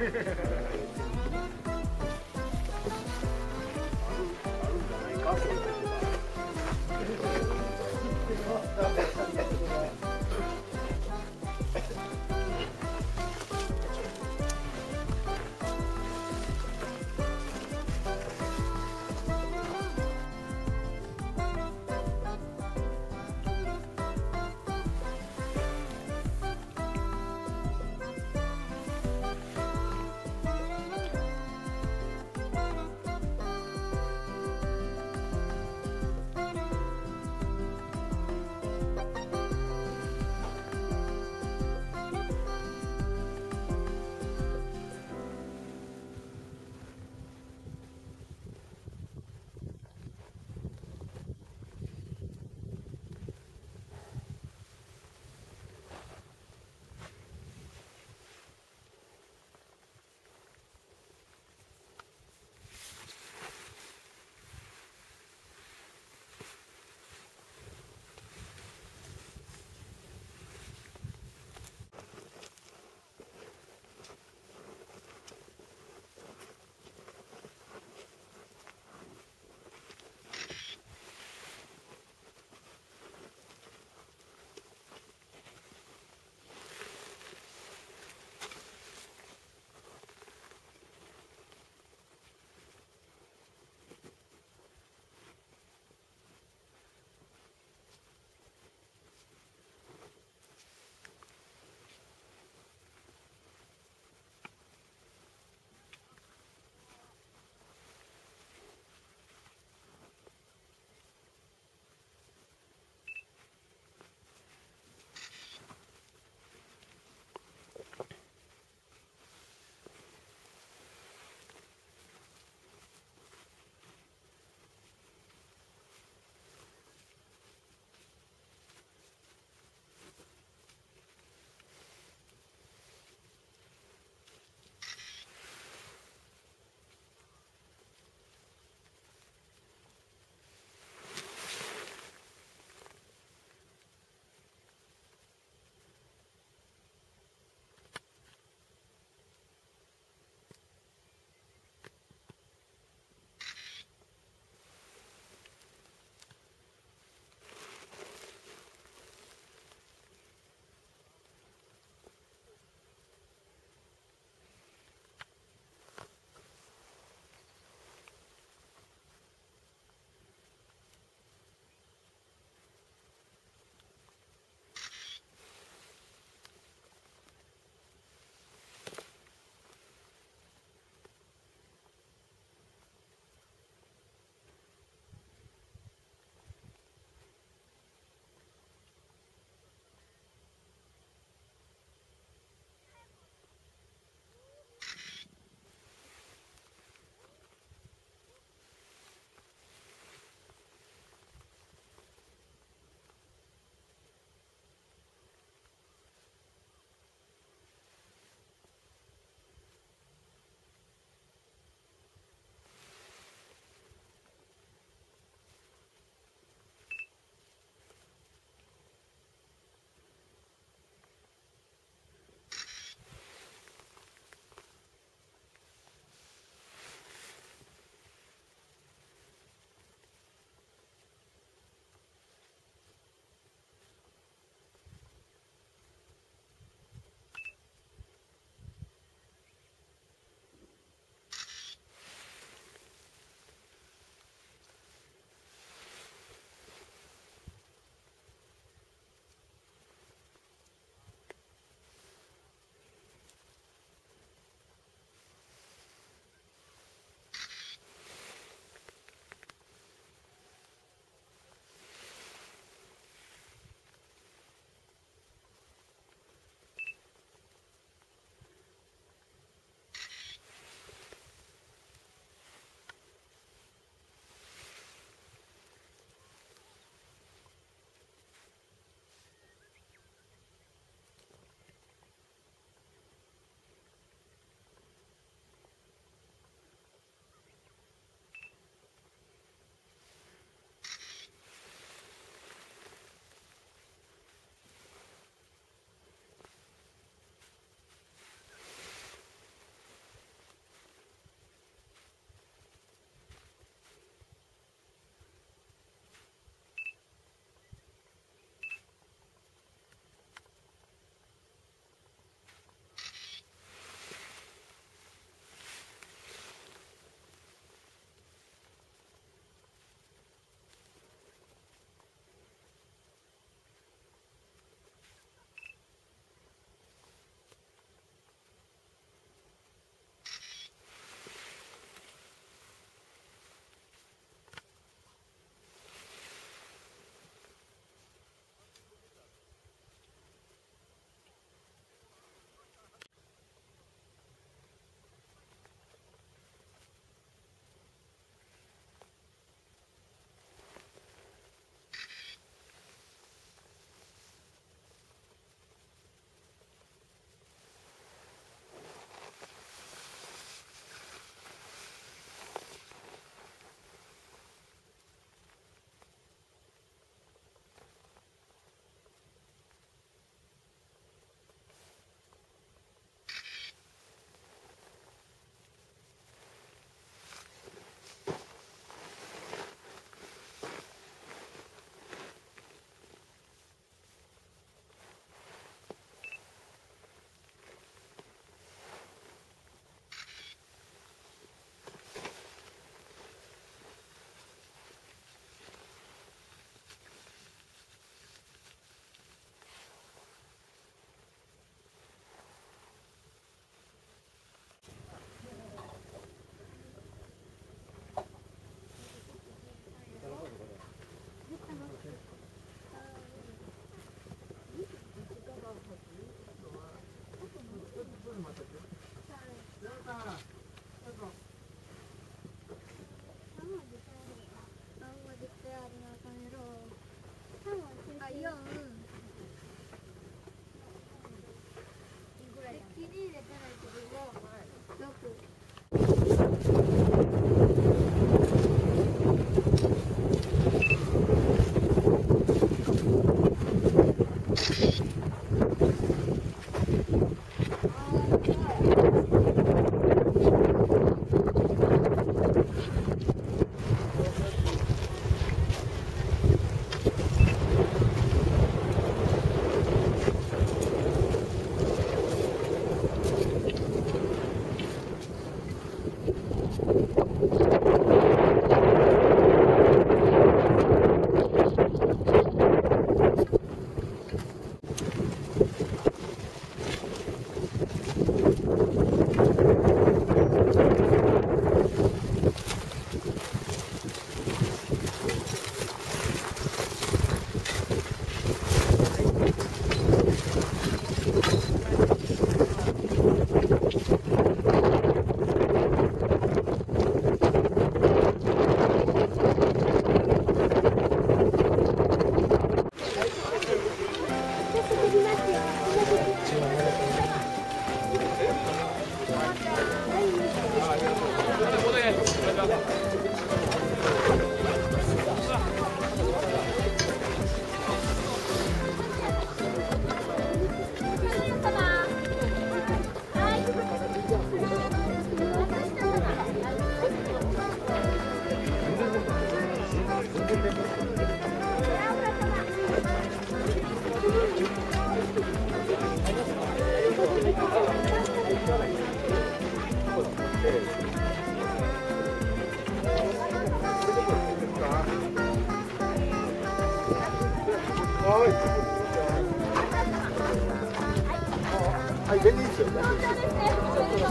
Yeah.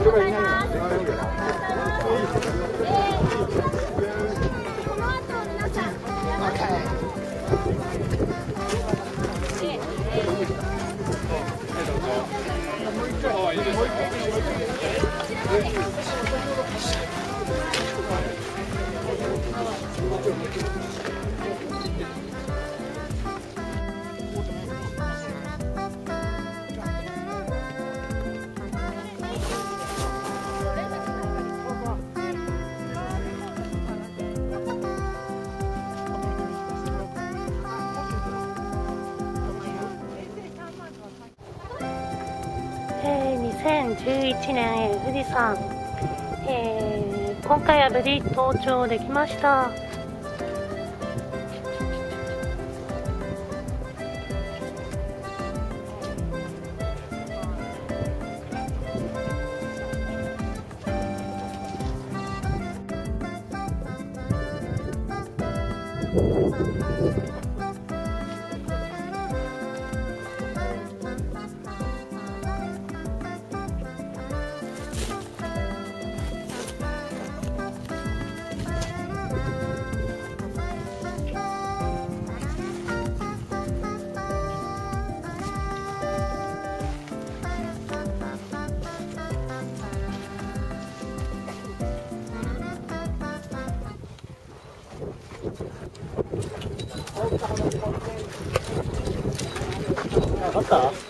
Okay. 2011年、富士山、えー今回は無事登頂できました。あった？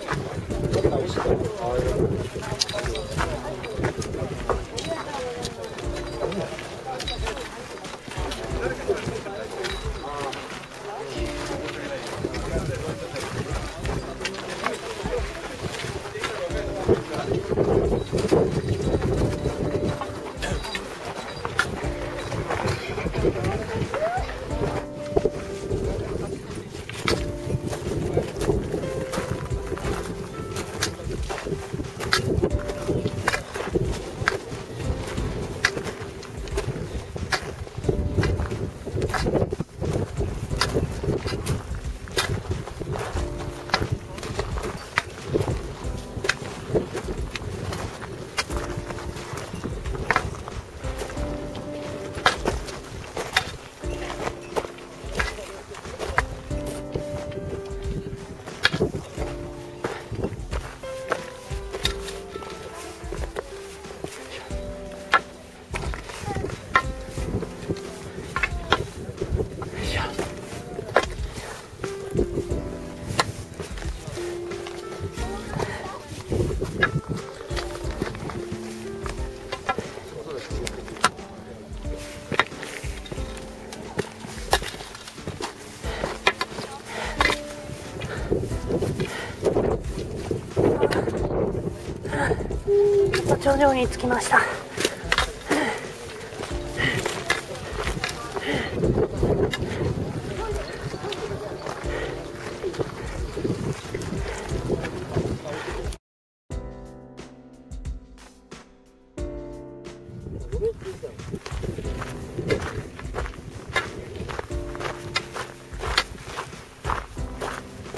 頂上に着きました。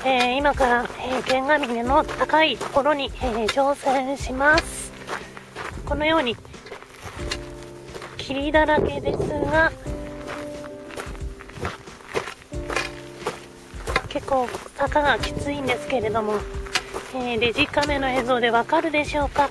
えー今から、えー、剣ヶ峰の高いところに、えー挑戦します。このように霧だらけですが結構坂がきついんですけれども、えーデジカメの映像でわかるでしょうか？